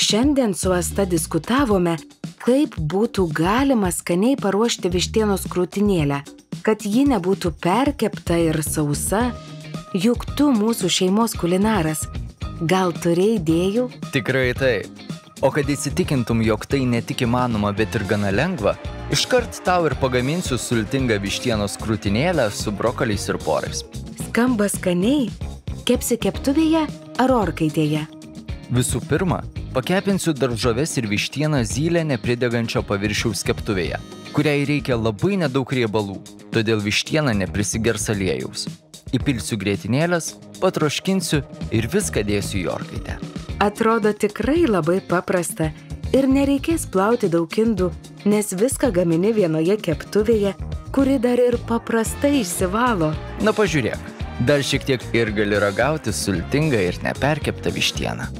Šiandien su Asta diskutavome, kaip būtų galima skaniai paruošti vištienos krūtinėlę, kad ji nebūtų perkepta ir sausa. Juk tu mūsų šeimos kulinaras. Gal turi idėjų? Tikrai taip. O kad įsitikintum, jog tai ne tik įmanoma, bet ir gana lengva, iškart tau ir pagaminsiu sultingą vištienos krūtinėlę su brokoliais ir porais. Skamba skaniai. Kepsi keptuvėje ar orkaitėje? Visų pirma, pakepinsiu daržoves ir vištieną zylę nepridegančio paviršiaus keptuvėje, kuriai reikia labai nedaug riebalų, todėl vištiena neprisigers aliejaus. Įpilsiu grėtinėlės, patroškinsiu ir viską dėsiu į orkaitę. Atrodo tikrai labai paprasta ir nereikės plauti daug indų, nes viską gamini vienoje keptuvėje, kuri dar ir paprastai išsivalo. Na pažiūrėk, dar šiek tiek ir gali ragauti sultingą ir neperkeptą vištieną.